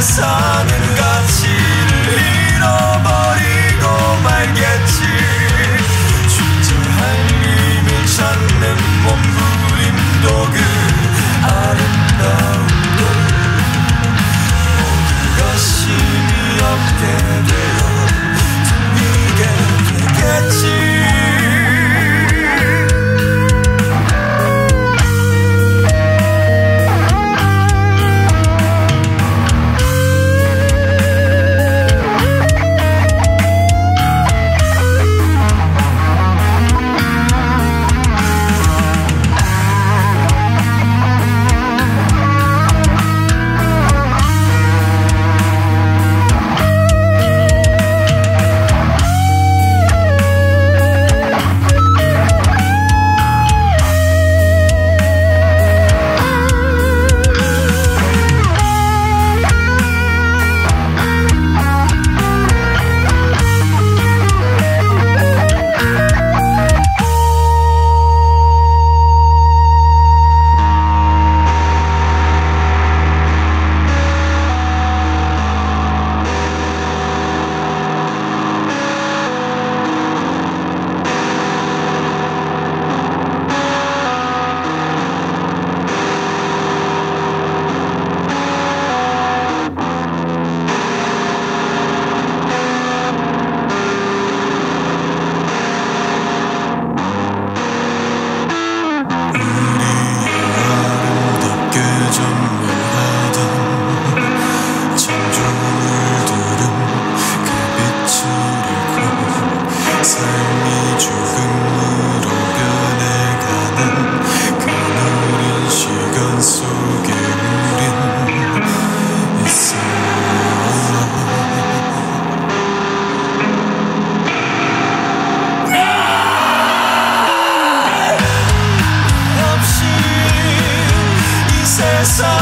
sun this.